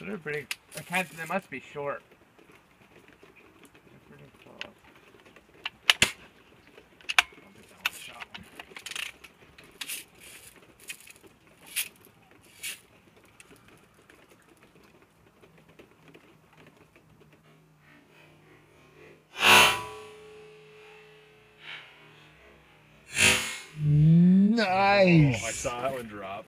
They're pretty. I can't. They must be short. Nice. Oh, I saw that one drop.